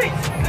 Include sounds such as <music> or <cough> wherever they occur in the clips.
Peace.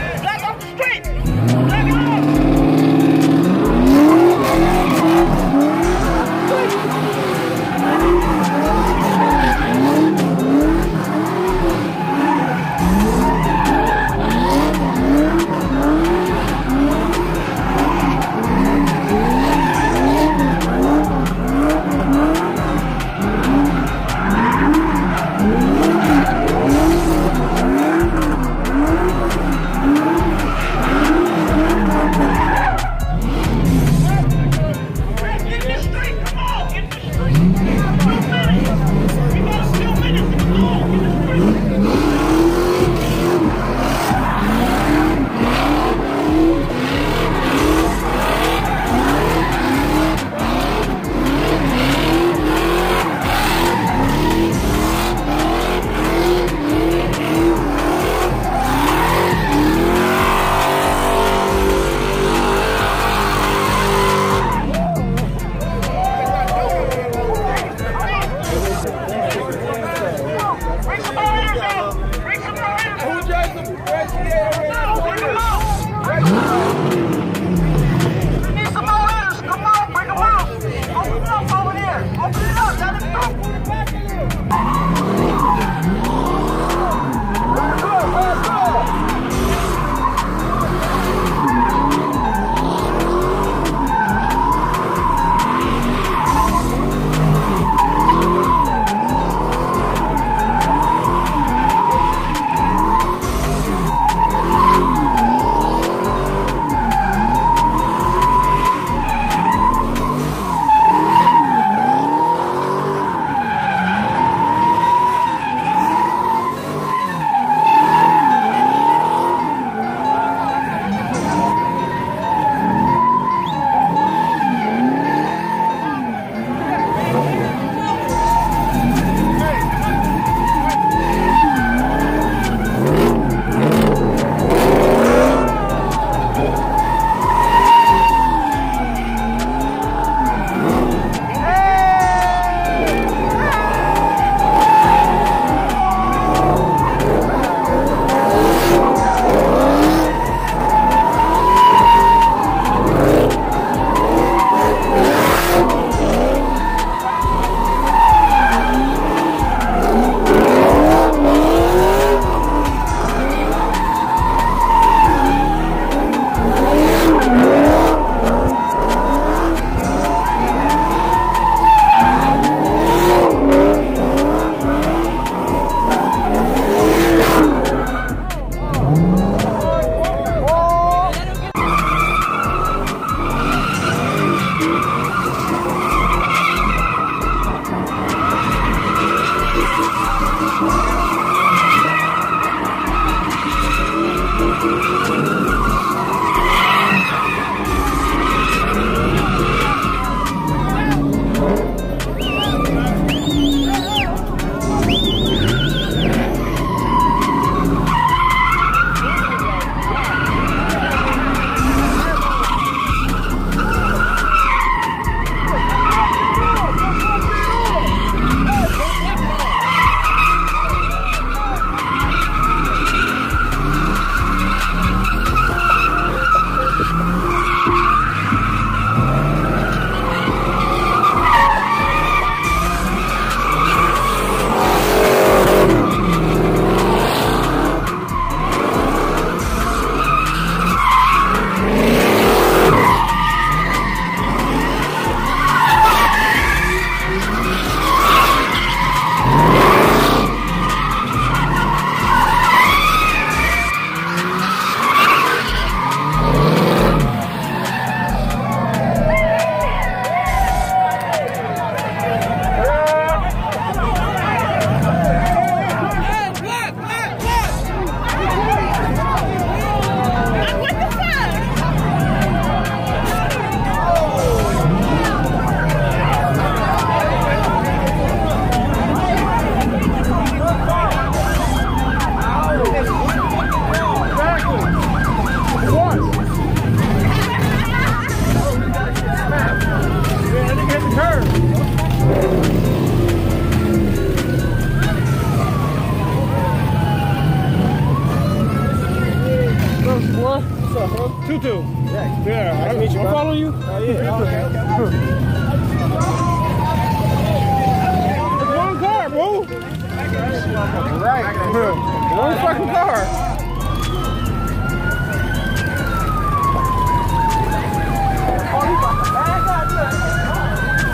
One fucking car.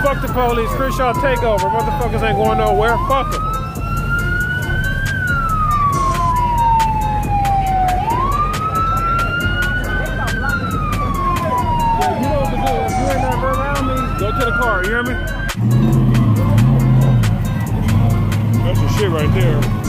Fuck the police. Crenshaw takeover. Motherfuckers ain't going nowhere. Fuck them. Go to the car. You hear me? That's your shit right there.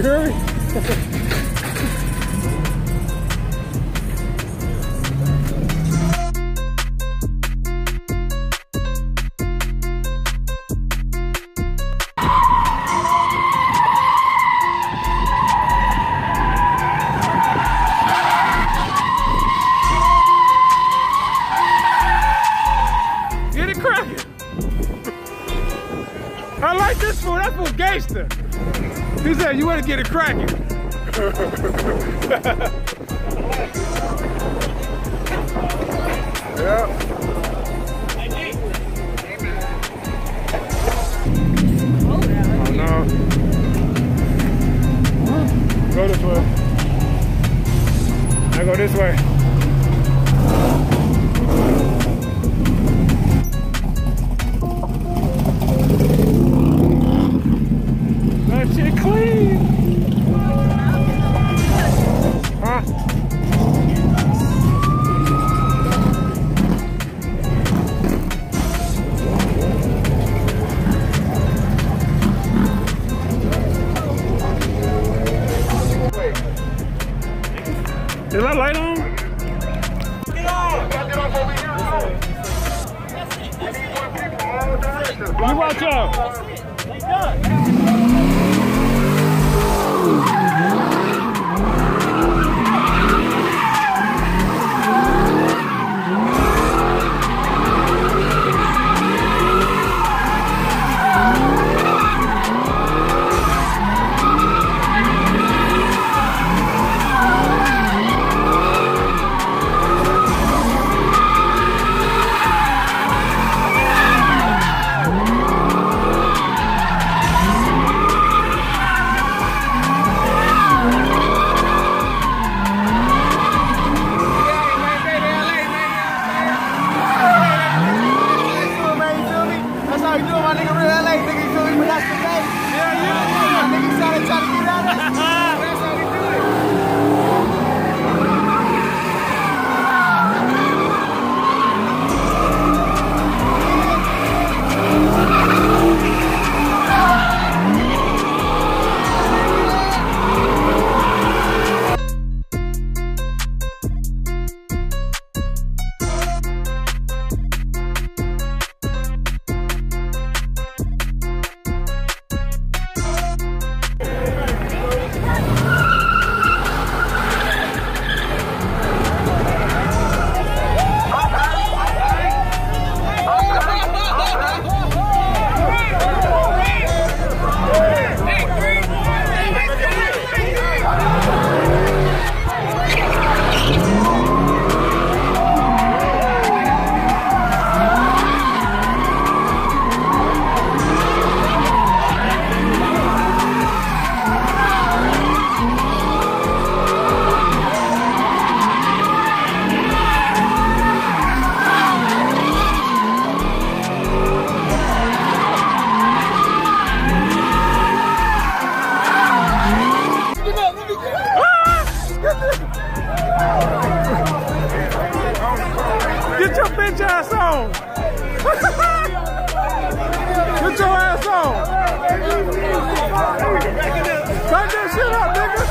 You get it cracking. yeah. Go this way. I go this way. Is that light on? You watch out. Ass on. <laughs> Get your ass on. Back that shit up, nigga.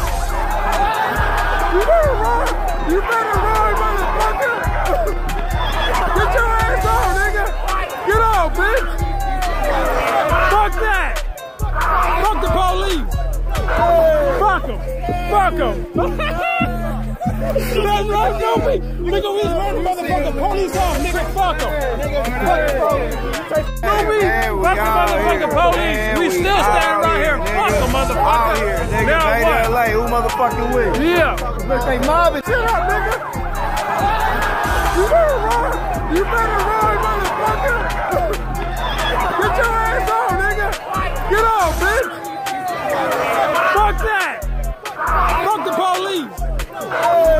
You better run. You better run, motherfucker. <laughs> Get your ass on, nigga. Get on, bitch. Fuck that. Fuck the police. Fuck them. Fuck them. <laughs> That's right, no me. Nigga, we running motherfucking police off. Nigga, fuck them. Nigga, fuck them. No me. Fuck the motherfucking police. We still standing right here. Fuck them motherfucker. Now what? LA, Who motherfucking with? Yeah. But they mobbing. Shut up, nigga. You better run. You better run, motherfucker. Get your ass off, nigga. Get off, bitch. Fuck that. Fuck the police.